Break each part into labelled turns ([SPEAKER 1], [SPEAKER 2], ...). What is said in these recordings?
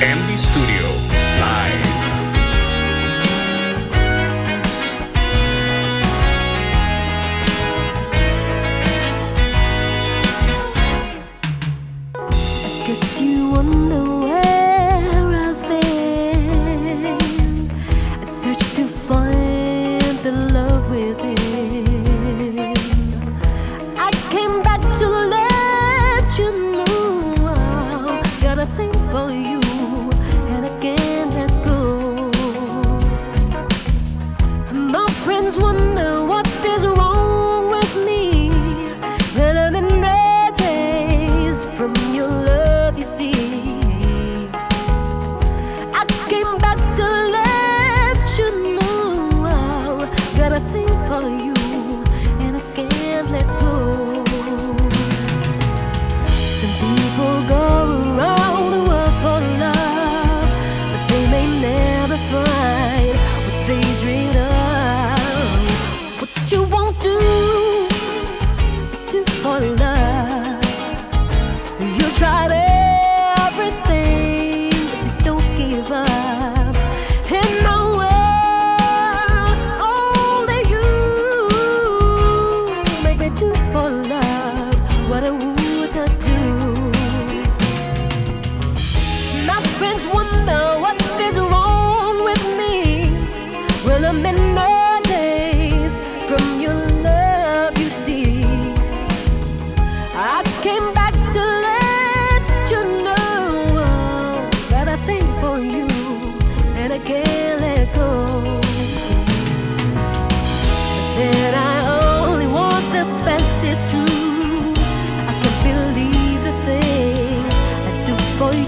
[SPEAKER 1] MD Studio.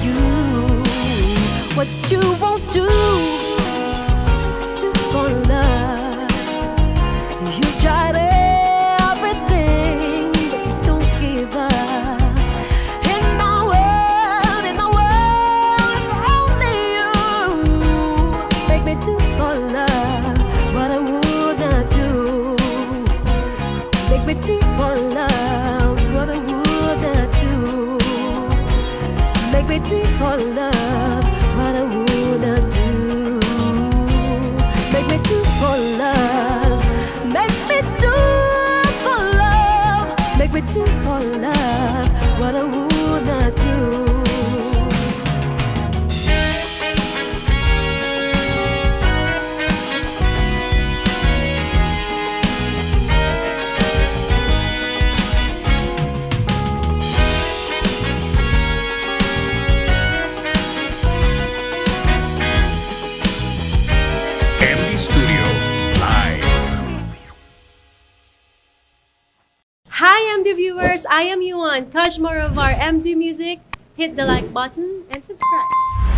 [SPEAKER 2] you what you won't do to fall in love. You tried everything, but you don't give up. In my world, in my world, only you make me to fall in love.
[SPEAKER 3] viewers. I am Yuan, more of our MD Music. Hit the like button and subscribe.